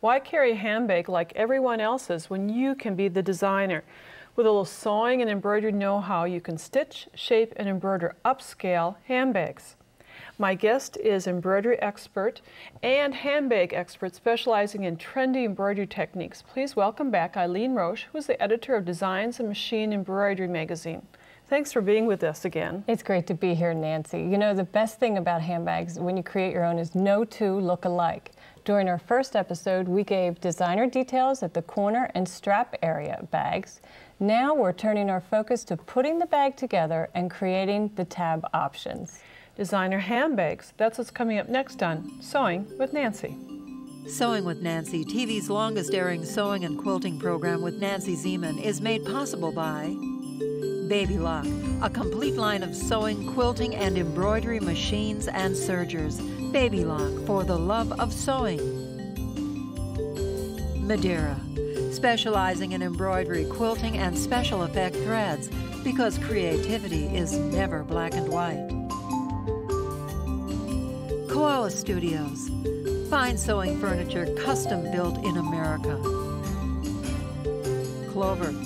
Why carry a handbag like everyone else's when you can be the designer? With a little sewing and embroidery know-how, you can stitch, shape, and embroider upscale handbags. My guest is embroidery expert and handbag expert specializing in trendy embroidery techniques. Please welcome back Eileen Roche, who's the editor of Designs in Machine Embroidery magazine. Thanks for being with us again. It's great to be here, Nancy. You know, the best thing about handbags when you create your own is no two look alike. During our first episode, we gave designer details at the corner and strap area bags. Now we're turning our focus to putting the bag together and creating the tab options designer handbags. That's what's coming up next on Sewing with Nancy. Sewing with Nancy, TV's longest airing sewing and quilting program with Nancy Zieman, is made possible by Baby Lock, a complete line of sewing, quilting, and embroidery machines and sergers. Baby Lock for the love of sewing. Madeira, specializing in embroidery, quilting, and special effect threads because creativity is never black and white. Koala Studios. Fine sewing furniture custom built in America. Clover.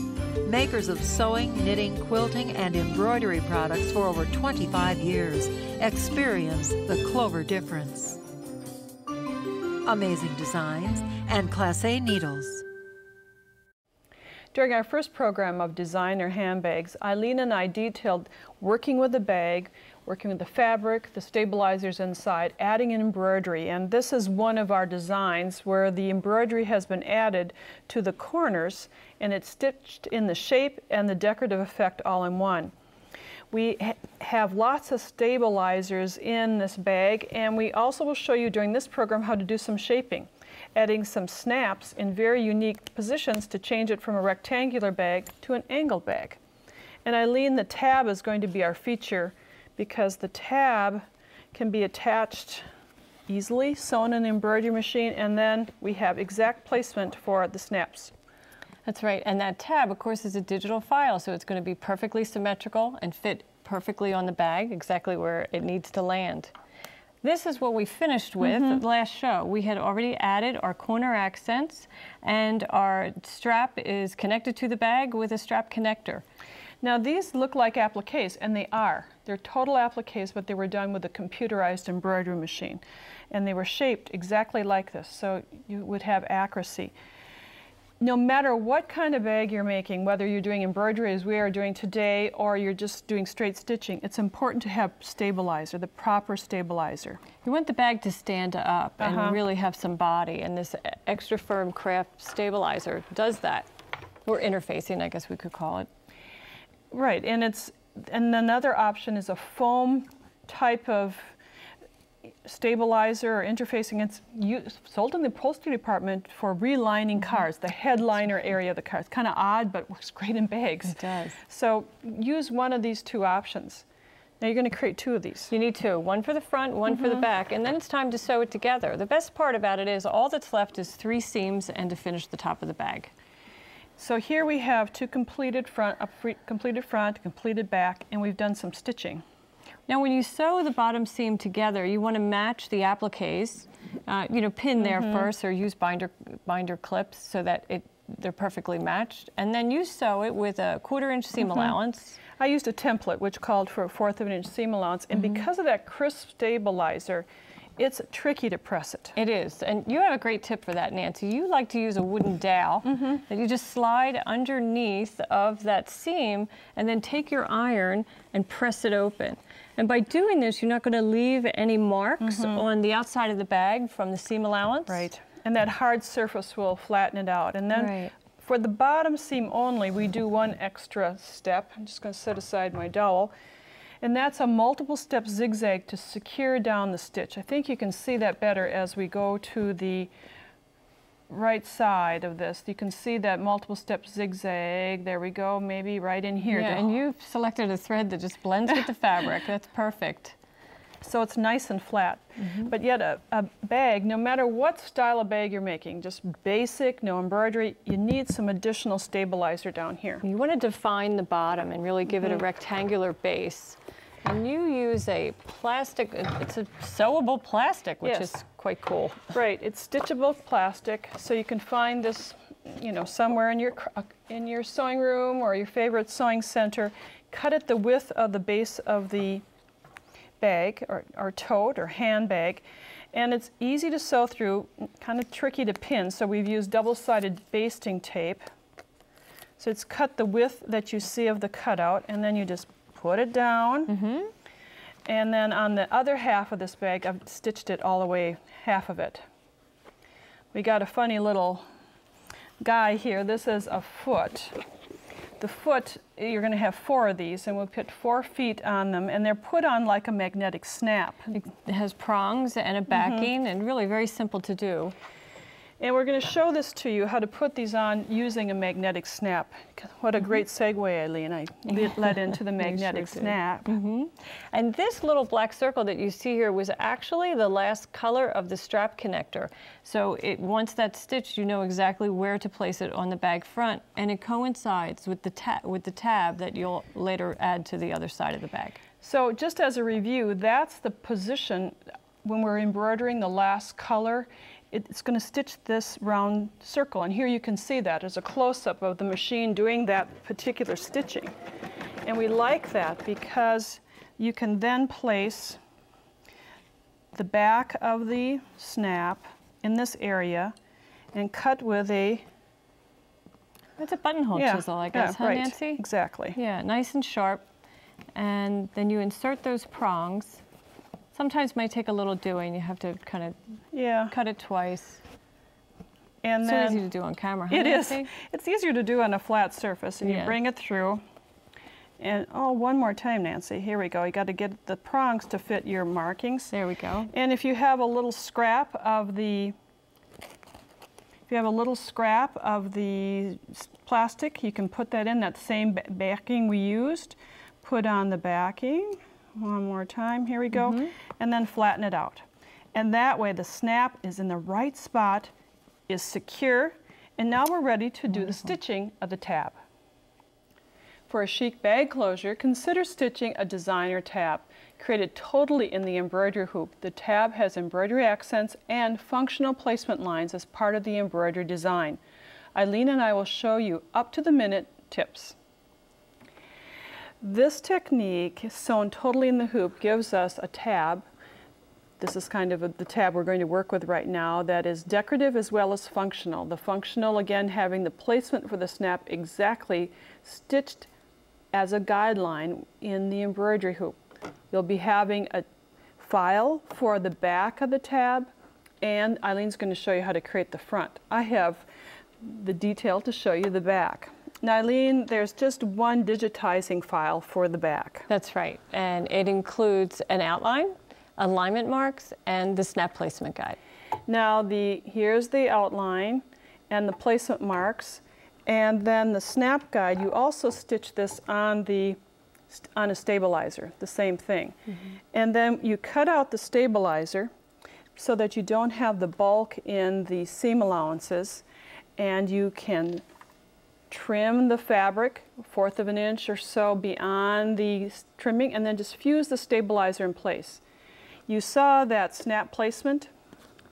Makers of sewing, knitting, quilting, and embroidery products for over 25 years. Experience the Clover difference. Amazing designs and Class A needles. During our first program of designer handbags, Eileen and I detailed working with the bag, working with the fabric, the stabilizers inside, adding an embroidery. And this is one of our designs where the embroidery has been added to the corners and it's stitched in the shape and the decorative effect all in one. We ha have lots of stabilizers in this bag and we also will show you during this program how to do some shaping, adding some snaps in very unique positions to change it from a rectangular bag to an angled bag. And Eileen, the tab is going to be our feature because the tab can be attached easily, sewn in the embroidery machine, and then we have exact placement for the snaps. That's right, and that tab, of course, is a digital file, so it's going to be perfectly symmetrical and fit perfectly on the bag, exactly where it needs to land. This is what we finished with mm -hmm. last show. We had already added our corner accents and our strap is connected to the bag with a strap connector. Now these look like appliques, and they are. They're total appliques, but they were done with a computerized embroidery machine. And they were shaped exactly like this, so you would have accuracy. No matter what kind of bag you're making, whether you're doing embroidery as we are doing today, or you're just doing straight stitching, it's important to have stabilizer, the proper stabilizer. You want the bag to stand up uh -huh. and uh-huh. really have some body, and this extra firm craft stabilizer does that. Or interfacing, I guess we could call it. Right, and it's and another option is a foam type of stabilizer or interfacing. It's used, sold in the upholstery department for relining mm -hmm. cars, the headliner area of the car. It's kind of odd, but works great in bags. It does. So use one of these two options. Now you're going to create two of these. You need two, one for the front, one mm -hmm. for the mm-hmm. back, and then it's time to sew it together. The best part about it is all that's left is three seams and to finish the top of the bag. So here we have two completed front, a completed front, completed back, and we've done some stitching. Now when you sew the bottom seam together, you want to match the appliques. Uh, you know, pin there mm -hmm. first or use binder, binder clips so that it, they're perfectly matched. And then you sew it with a quarter inch seam mm -hmm. allowance. I used a template which called for a fourth of an inch seam allowance. And mm -hmm. because of that crisp stabilizer, it's tricky to press it. It is, and you have a great tip for that, Nancy. You like to use a wooden dowel mm -hmm. that you just slide underneath of that seam and then take your iron and press it open. And by doing this, you're not going to leave any marks mm -hmm. on the outside of the bag from the seam allowance. Right, and that hard surface will flatten it out. And then right. for the bottom seam only, we do one extra step. I'm just going to set aside my dowel. And that's a multiple step zigzag to secure down the stitch. I think you can see that better as we go to the right side of this. You can see that multiple step zigzag. There we go, maybe right in here. Yeah, and you've selected a thread that just blends with the fabric. That's perfect. So it's nice and flat. Mm -hmm. But yet a, a, bag, no matter what style of bag you're making, just basic, no embroidery, you need some additional stabilizer down here. You want to define the bottom and really give mm -hmm. it a mm-hmm. rectangular base. And you use a plastic, it's a sewable plastic, which Yes. is quite cool. Right, it's stitchable plastic, so you can find this, you know, somewhere in your uh, in your sewing room or your favorite sewing center. Cut it the width of the base of the bag or, or tote or handbag, and it's easy to sew through, kind of tricky to pin. So we've used double-sided basting tape. So it's cut the width that you see of the cutout, and then you just put it down. Mm-hmm. And then on the other half of this bag, I've stitched it all the way, half of it. We got a funny little guy here. This is a foot. The foot, you're going to have four of these, and we'll put four feet on them, and they're put on like a magnetic snap. It has prongs and a mm-hmm. backing and really very simple to do. And we're going to show this to you, how to put these on using a magnetic snap. What a mm-hmm. great segue, Eileen. I le- led into the magnetic did. snap. Mm-hmm. And this little black circle that you see here was actually the last color of the strap connector. So it, once that's stitched, you know exactly where to place it on the bag front, and it coincides with the, ta with the tab that you'll later add to the other side of the bag. So just as a review, that's the position when we're embroidering the last color. It's going to stitch this round circle, and here you can see that. There's a close-up of the machine doing that particular stitching. And we like that because you can then place the back of the snap in this area and cut with a It's a buttonhole chisel, I guess, yeah, huh, right, Nancy? Exactly. Yeah, nice and sharp. And then you insert those prongs. Sometimes might take a little doing. You have to kind of Yeah. cut it twice. And so then easy to do on camera. Huh, It is. It's easier to do on a flat surface, and you Yeah. bring it through. And oh, one more time, Nancy. Here we go. You got to get the prongs to fit your markings. There we go. And if you have a little scrap of the, if you have a little scrap of the plastic, you can put that in that same backing we used. Put on the backing. One more time. Here we go. Mm-hmm. And then flatten it out. And that way the snap is in the right spot, is secure, and now we're ready to do the stitching of the tab. For a chic bag closure, consider stitching a designer tab. Created totally in the embroidery hoop, the tab has embroidery accents and functional placement lines as part of the embroidery design. Eileen and I will show you up to the minute tips. This technique, sewn totally in the hoop, gives us a tab. This is kind of a, the tab we're going to work with right now that is decorative as well as functional. The functional, again, having the placement for the snap exactly stitched as a guideline in the embroidery hoop. You'll be having a file for the back of the tab, and Eileen's going to show you how to create the front. I have the detail to show you the back. Eileen, there's just one digitizing file for the back. That's right. And it includes an outline, alignment marks, and the snap placement guide. Now, the here's the outline and the placement marks, and then the snap guide. You also stitch this on the on a stabilizer, the same thing. Mm-hmm. And then you cut out the stabilizer so that you don't have the bulk in the seam allowances, and you can trim the fabric fourth of an inch or so beyond the trimming, and then just fuse the stabilizer in place. You saw that snap placement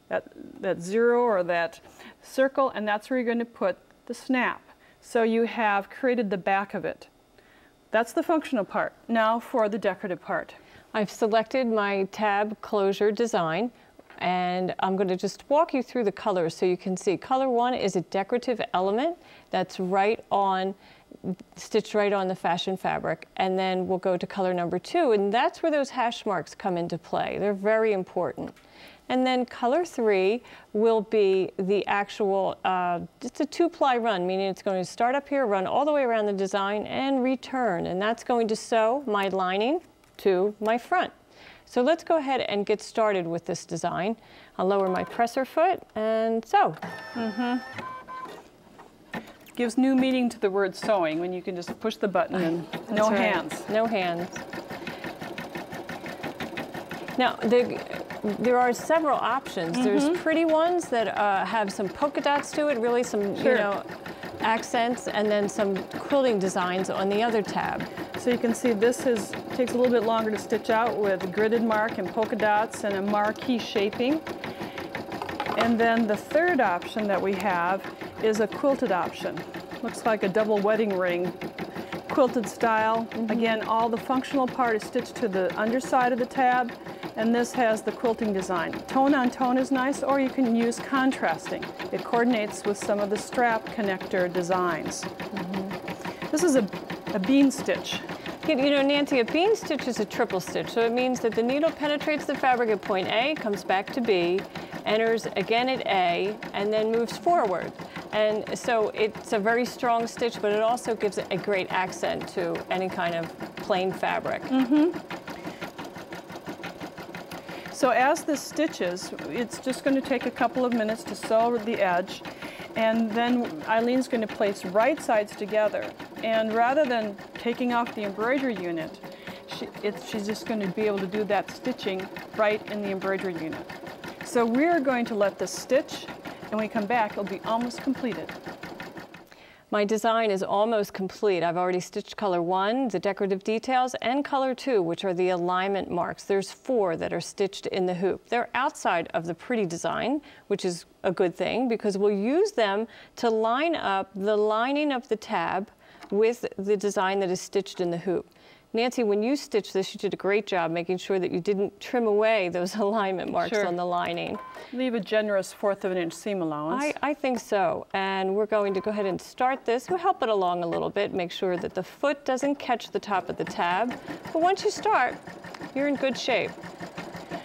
that, that zero or that circle, and that's where you're going to put the snap. So you have created the back of it. That's the functional part. Now for the decorative part. I've selected my tab closure design and I'm going to just walk you through the colors so you can see. Color one is a decorative element that's right on, stitched right on the fashion fabric. And then we'll go to color number two and that's where those hash marks come into play. They're very important. And then color three will be the actual, uh, it's a two ply run, meaning it's going to start up here, run all the way around the design and return. And that's going to sew my lining to my front. So let's go ahead and get started with this design. I'll lower my presser foot and sew. Gives new meaning to the word sewing when you can just push the button and no right. hands. No hands. Now, the, there are several options. There's pretty ones that uh, have some polka dots to it, really some, Sure. you know, accents, and then some quilting designs on the other tab. So you can see this is takes a little bit longer to stitch out with gridded mark and polka dots and a marquee shaping. And then the third option that we have is a quilted option. Looks like a double wedding ring quilted style. Mm -hmm. Again, all the functional part is stitched to the underside of the tab, and this has the quilting design. Tone on tone is nice, or you can use contrasting. It coordinates with some of the strap connector designs. Mm -hmm. This is a, a bean stitch. You know, Nancy, a bean stitch is a triple stitch, so it means that the needle penetrates the fabric at point A, comes back to B, enters again at A, and then moves forward. And so it's a very strong stitch, but it also gives a great accent to any kind of plain fabric. Mm -hmm. So as this stitches, it's just going to take a couple of minutes to sew the edge. And then Eileen's going to place right sides together. And rather than taking off the embroidery unit, she, she's just going to be able to do that stitching right in the embroidery unit. So we're going to let this stitch, and when we come back, it'll be almost completed. My design is almost complete. I've already stitched color one, the decorative details, and color two, which are the alignment marks. There's four that are stitched in the hoop. They're outside of the pretty design, which is a good thing because we'll use them to line up the lining of the tab with the design that is stitched in the hoop. Nancy, when you stitched this, you did a great job making sure that you didn't trim away those alignment marks sure. on the lining. Leave a generous fourth of an inch seam allowance. I, I think so. And we're going to go ahead and start this. We'll help it along a little bit, make sure that the foot doesn't catch the top of the tab. But once you start, you're in good shape.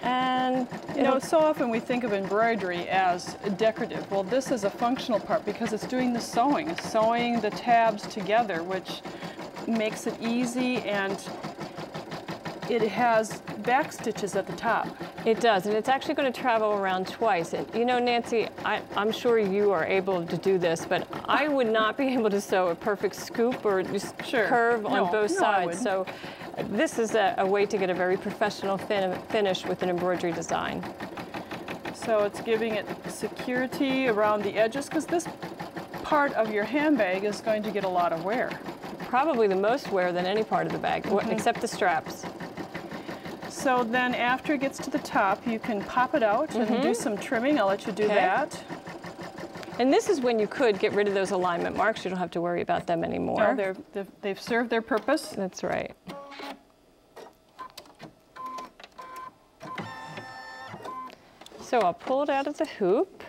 And you know, so often we think of embroidery as decorative. Well, this is a functional part because it's doing the sewing, sewing the tabs together, which makes it easy and it has back stitches at the top. It does, and it's actually going to travel around twice. And you know, Nancy, I, am sure you are able to do this, but I would not be able to sew a perfect scoop or just sure. curve on both no, sides. So this is a, a, way to get a very professional fin finish with an embroidery design. So it's giving it security around the edges because this part of your handbag is going to get a lot of wear probably the most wear than any part of the bag, mm -hmm. except the straps. So then after it gets to the top, you can pop it out mm -hmm. and do mm-hmm. some trimming. I'll let you do okay. that. And this is when you could get rid of those alignment marks. You don't have to worry about them anymore. No, they're, they've, they've served their purpose. That's right. So I'll pull it out of the hoop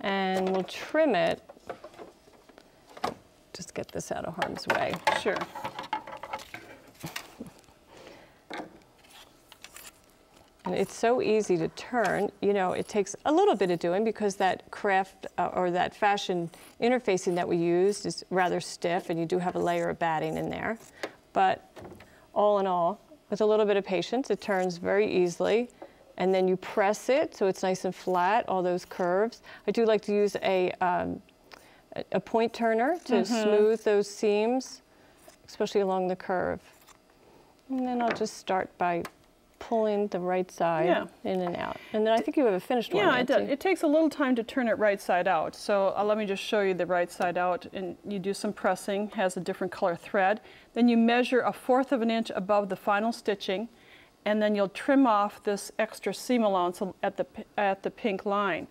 and we'll trim it this out of harm's way. Sure. And it's so easy to turn. You know, it takes a little bit of doing because that craft uh, or that fashion interfacing that we used is rather stiff and you do have a layer of batting in there. But all in all, with a little bit of patience, it turns very easily. And then you press it so it's nice and flat, all those curves. I do like to use a um, a point turner to mm -hmm. smooth those seams, especially along the curve. And then I'll just start by pulling the right side yeah. in and out. And then I think you have a finished yeah, one. Yeah, it does. It takes a little time to turn it right side out. So uh, let me just show you the right side out. And you do some pressing, has a different color thread. Then you measure a fourth of an inch above the final stitching. And then you'll trim off this extra seam allowance at the, at the pink line.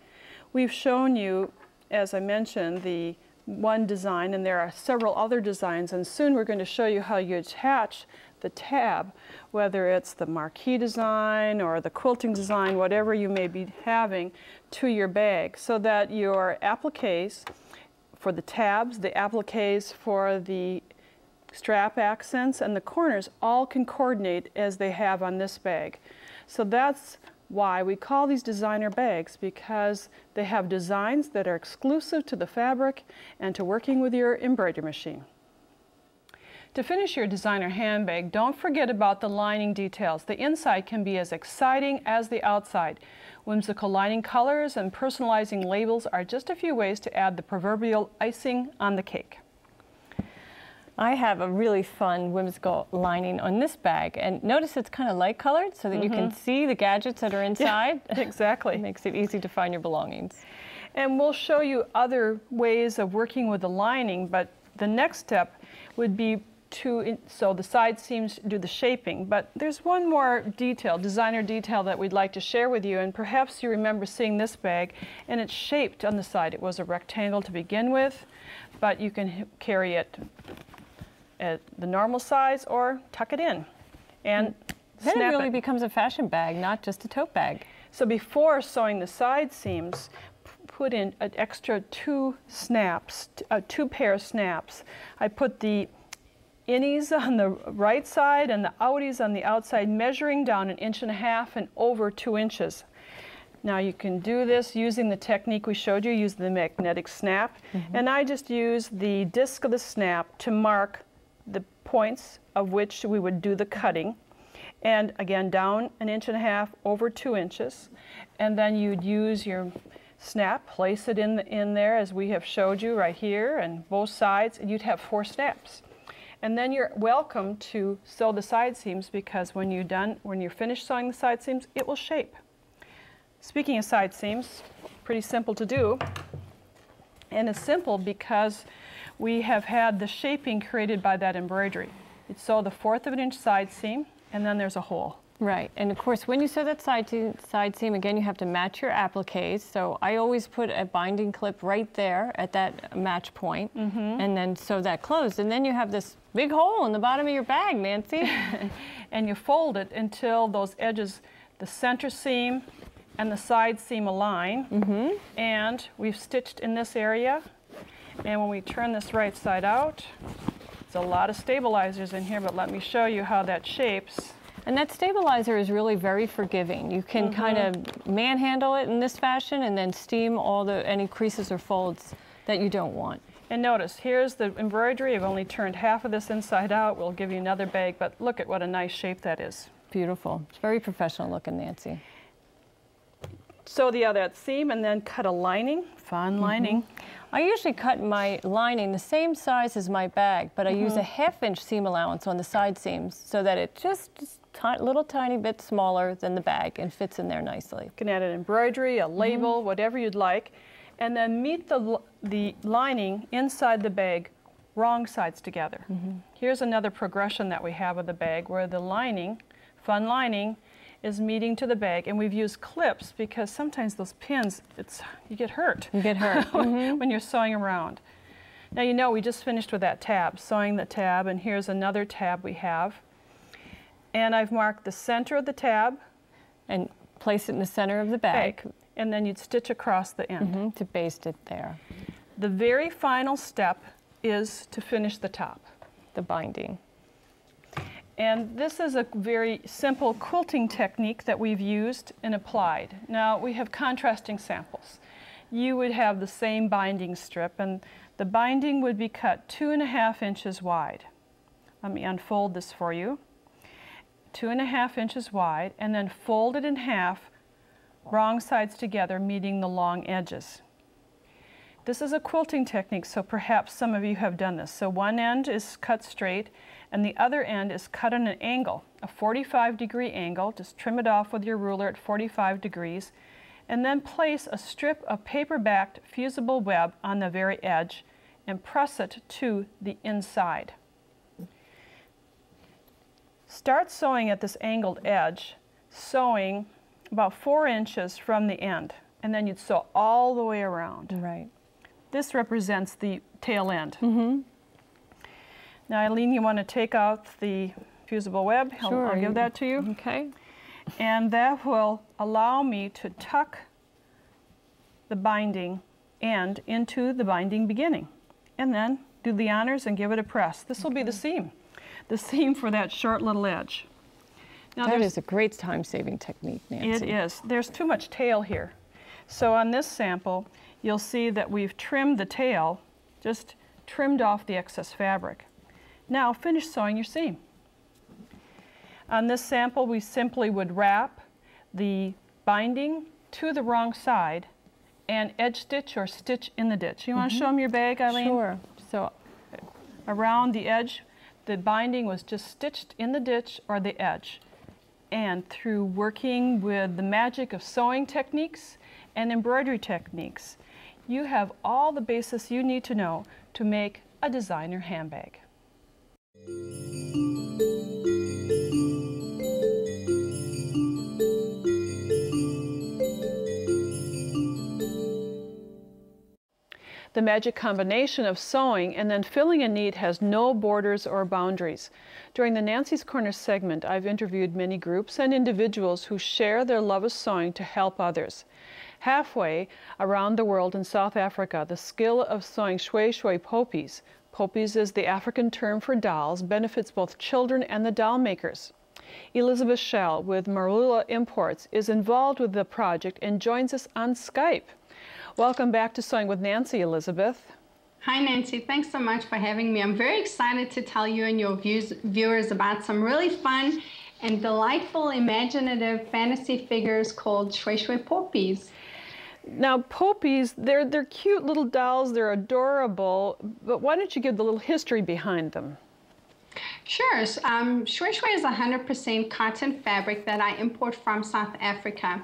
We've shown you as I mentioned, the one design, and there are several other designs, and soon we're going to show you how you attach the tab, whether it's the marquee design or the quilting design, whatever you may be having, to your bag, so that your appliques for the tabs, the appliques for the strap accents, and the corners all can coordinate as they have on this bag. So that's why we call these designer bags because they have designs that are exclusive to the fabric and to working with your embroidery machine. To finish your designer handbag, don't forget about the lining details. The inside can be as exciting as the outside. Whimsical lining colors and personalizing labels are just a few ways to add the proverbial icing on the cake. I have a really fun whimsical lining on this bag. And notice it's kind of light colored so that mm -hmm. you can mm-hmm. see the gadgets that are inside. Yeah, exactly. makes it easy to find your belongings. And we'll show you other ways of working with the lining, but the next step would be to, so the side seams do the shaping, but there's one more detail, designer detail that we'd like to share with you, and perhaps you remember seeing this bag, and it's shaped on the side. It was a rectangle to begin with, but you can carry it at the normal size or tuck it in. And then snap it really it. becomes a fashion bag, not just a tote bag. So before sewing the side seams, put in an extra two snaps, uh, two pair of snaps. I put the innies on the right side and the outies on the outside, measuring down an inch and a half and over two inches. Now you can do this using the technique we showed you, use the magnetic snap. And I just use the disc of the snap to mark points of which we would do the cutting. And again, down an inch and a half, over two inches. And then you'd use your snap, place it in, the, in there as we have showed you right here and both sides, and you'd have four snaps. And then you're welcome to sew the side seams because when you're done, when you're finished sewing the side seams, it will shape. Speaking of side seams, pretty simple to do. And it's simple because we have had the shaping created by that embroidery. You'd sew the fourth of an inch side seam, and then there's a hole. Right, and of course, when you sew that side seam, side seam, again, you have to match your appliques. So I always put a binding clip right there at that match point, mm-hmm. and then sew that closed. And then you have this big hole in the bottom of your bag, Nancy. and you fold it until those edges, the center seam and the side seam align. Mm-hmm. And we've stitched in this area. And when we turn this right side out, there's a lot of stabilizers in here, but let me show you how that shapes. And that stabilizer is really very forgiving. You can mm-hmm. kind of manhandle it in this fashion and then steam all the any creases or folds that you don't want. And notice, here's the embroidery. I've only turned half of this inside out. We'll give you another bag, but look at what a nice shape that is. Beautiful. It's very professional looking, Nancy. Sew the other seam and then cut a lining, fun mm-hmm. lining. I usually cut my lining the same size as my bag, but I use a mm-hmm. half inch seam allowance on the side seams so that it just a little tiny bit smaller than the bag and fits in there nicely. You can add an embroidery, a mm-hmm. label, whatever you'd like, and then meet the, the lining inside the bag, wrong sides together. Here's another progression that we have of the bag where the lining, fun lining, is meeting to the bag, and we've used clips because sometimes those pins, it's you get hurt. You get hurt. when you're sewing around. Now you know we just finished with that tab, sewing the tab, and here's another tab we have. And I've marked the center of the tab, and place it in the center of the bag bag, and then you'd stitch across the end. mhm, to baste it there, The very final step is to finish the top. the binding. And this is a very simple quilting technique that we've used and applied. Now we have contrasting samples. You would have the same binding strip and the binding would be cut two and a half inches wide. Let me unfold this for you. Two and a half inches wide and then fold it in half, wrong sides together, meeting the long edges. This is a quilting technique, so perhaps some of you have done this. So one end is cut straight and the other end is cut at an angle, a 45 degree angle. Just trim it off with your ruler at 45 degrees and then place a strip of paper-backed fusible web on the very edge and press it to the inside. Start sewing at this angled edge, sewing about four inches from the end, and then you'd sew all the way around. Right. This represents the tail end. Mm-hmm. Now, Eileen, you want to take out the fusible web? I'll- Sure, I'll give that to you. Okay. And that will allow me to tuck the binding end into the binding beginning. And then do the honors and give it a press. This will be the seam, the seam for that short little edge. Now That is a great time-saving technique, Nancy. it is. There's too much tail here. So on this sample, you'll see that we've trimmed the tail, just trimmed off the excess fabric. Now finish sewing your seam. On this sample, we simply would wrap the binding to the wrong side and edge stitch or stitch in the ditch. You want to mm-hmm. show them your bag, Eileen? Sure. So around the edge, the binding was just stitched in the ditch or the edge. And through working with the magic of sewing techniques and embroidery techniques, you have all the basis you need to know to make a designer handbag. The magic combination of sewing and then filling a need has no borders or boundaries. During the Nancy's Corner segment, I've interviewed many groups and individuals who share their love of sewing to help others. Halfway around the world in South Africa, the skill of sewing shwe shwe poppies poppies is the African term for dolls, benefits both children and the doll makers. Elizabeth Schell with Marula Imports is involved with the project and joins us on Skype. Welcome back to Sewing with Nancy, Elizabeth. Hi, Nancy. Thanks so much for having me. I'm very excited to tell you and your views, viewers about some really fun and delightful, imaginative fantasy figures called Shwe Shwe Poppies. Now, poppies, they're, they're cute little dolls, they're adorable, but why don't you give the little history behind them? Sure. Um, Shwe Shwe is 100% cotton fabric that I import from South Africa.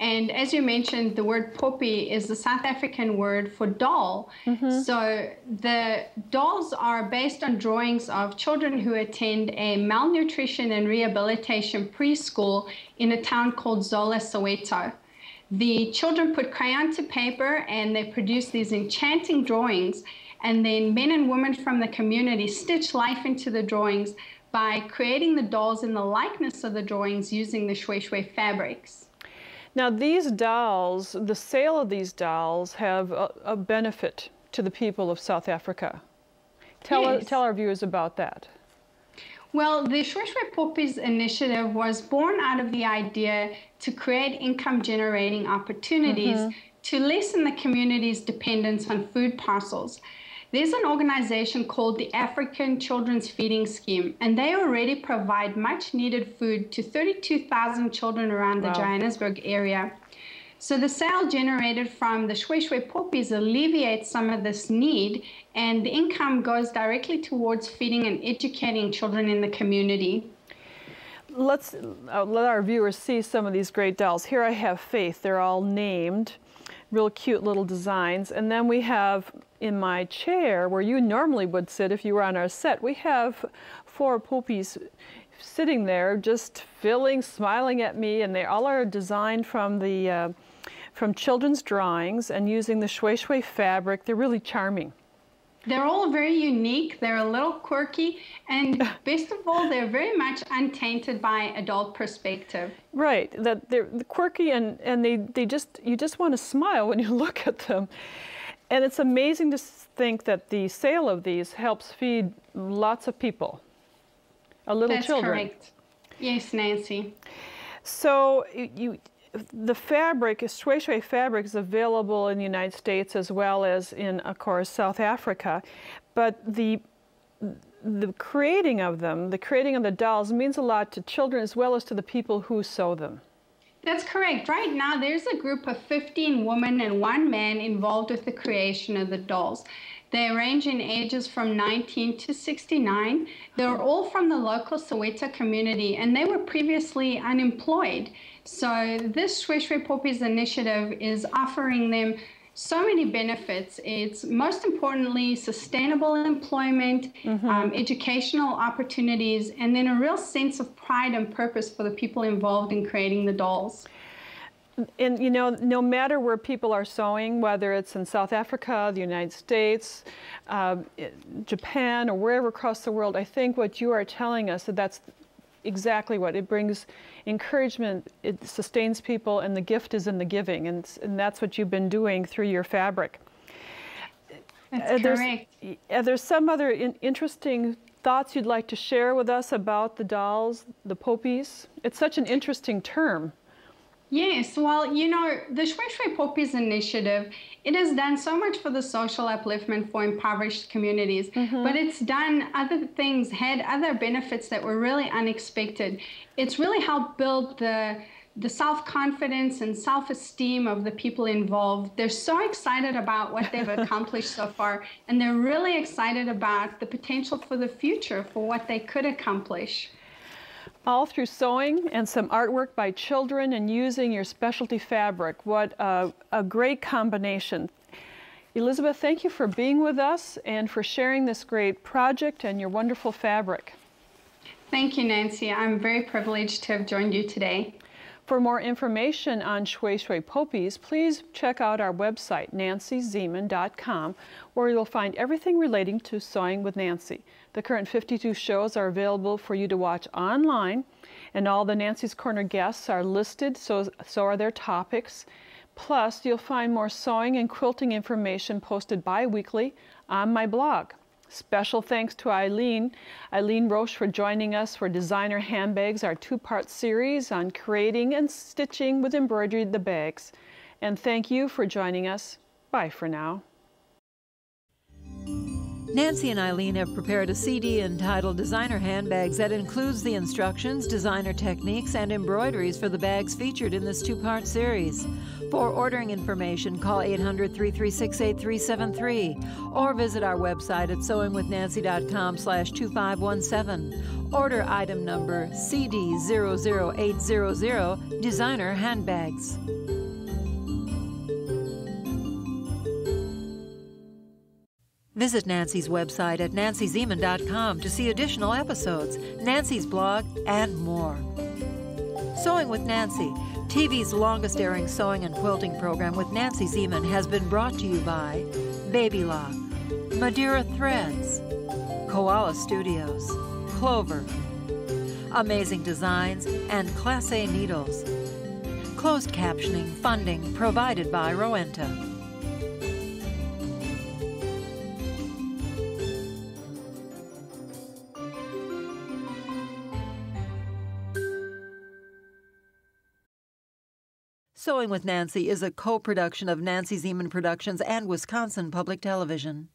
And as you mentioned, the word poppy is the South African word for doll. Mm-hmm. So the dolls are based on drawings of children who attend a malnutrition and rehabilitation preschool in a town called Zola, Soweto. The children put crayon to paper and they produce these enchanting drawings and then men and women from the community stitch life into the drawings by creating the dolls in the likeness of the drawings using the shwe shwe fabrics. Now these dolls, the sale of these dolls have a, a benefit to the people of South Africa. Tell, yes. tell our viewers about that. Well, the Shwe Poppies initiative was born out of the idea to create income generating opportunities mm -hmm. to lessen the community's dependence on food parcels. There's an organization called the African Children's Feeding Scheme, and they already provide much needed food to 32,000 children around the. Johannesburg area. So the sale generated from the Shwe Shwe poppies alleviates some of this need, and the income goes directly towards feeding and educating children in the community. Let's uh, let our viewers see some of these great dolls. Here I have Faith. They're all named real cute little designs. And then we have in my chair, where you normally would sit if you were on our set, we have four poppies sitting there just filling, smiling at me, and they all are designed from the uh, from children's drawings and using the shwe shwe fabric. They're really charming. They're all very unique. They're a little quirky, and best of all, they're very much untainted by adult perspective. Right. That they're quirky, and and they they just you just want to smile when you look at them. And it's amazing to think that the sale of these helps feed lots of people, a little That's children. correct. Yes, Nancy. So you, the fabric, Shwe fabric is available in the United States as well as in, of course, South Africa. But the the creating of them, the creating of the dolls means a lot to children as well as to the people who sew them. That's correct. Right now, there's a group of 15 women and one man involved with the creation of the dolls. They range in ages from 19 to 69. They're all from the local Soweto community and they were previously unemployed. So this Shwe Shwe Poppies initiative is offering them so many benefits. It's most importantly sustainable employment, mm-hmm. um, educational opportunities, and then a real sense of pride and purpose for the people involved in creating the dolls. And you know, no matter where people are sewing, whether it's in South Africa, the United States, uh, Japan, or wherever across the world, I think what you are telling us that that's exactly what it brings encouragement it sustains people and the gift is in the giving and, and that's what you've been doing through your fabric. That's uh, correct. Are there some other in interesting thoughts you'd like to share with us about the dolls the poppies it's such an interesting term Yes, well, you know, the Shwe Shwe Poppies initiative, it has done so much for the social upliftment for impoverished communities, mm-hmm. but it's done other things, had other benefits that were really unexpected. It's really helped build the the self-confidence and self-esteem of the people involved. They're so excited about what they've accomplished so far, and they're really excited about the potential for the future for what they could accomplish all through sewing and some artwork by children and using your specialty fabric. What a, a, great combination. Elizabeth, thank you for being with us and for sharing this great project and your wonderful fabric. Thank you, Nancy. I'm very privileged to have joined you today. For more information on Shwe Shwe Poppies, please check out our website, nancyzieman.com, where you'll find everything relating to Sewing with Nancy. The current 52 shows are available for you to watch online, and all the Nancy's Corner guests are listed, so, so are their topics. Plus, you'll find more sewing and quilting information posted bi weekly on my blog. Special thanks to Eileen, Eileen Roche for joining us for Designer Handbags, our two-part series on creating and stitching with embroidery the bags. And thank you for joining us. Bye for now. Nancy and Eileen have prepared a CD entitled Designer Handbags that includes the instructions, designer techniques, and embroideries for the bags featured in this two part series. For ordering information, call 800 336 8373 or visit our website at sewingwithnancy.com slash 2517. Order item number CD00800 Designer Handbags. Visit Nancy's website at nancyzieman.com to see additional episodes, Nancy's blog, and more. Sewing with Nancy, TV's longest airing sewing and quilting program with Nancy Zieman, has been brought to you by Baby Lock, Madeira Threads, Koala Studios, Clover, Amazing Designs, and Class A Needles. Closed captioning funding provided by Rowenta. Sewing with Nancy is a co production of Nancy Zieman Productions and Wisconsin Public Television.